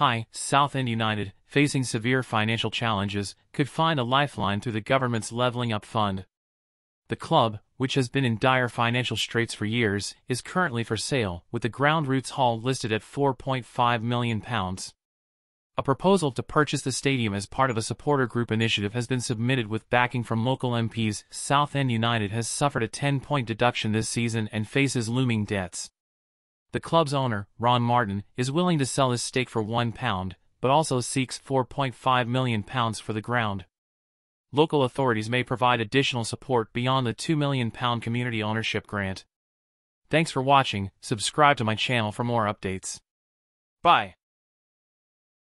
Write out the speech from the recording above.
Hi, Southend United, facing severe financial challenges, could find a lifeline through the government's Levelling Up Fund. The club, which has been in dire financial straits for years, is currently for sale, with the Ground Roots Hall listed at £4.5 million. A proposal to purchase the stadium as part of a supporter group initiative has been submitted with backing from local MPs. Southend United has suffered a 10-point deduction this season and faces looming debts. The club's owner, Ron Martin, is willing to sell his stake for £1, but also seeks £4.5 million for the ground. Local authorities may provide additional support beyond the £2 million community ownership grant. Thanks for watching, subscribe to my channel for more updates. Bye.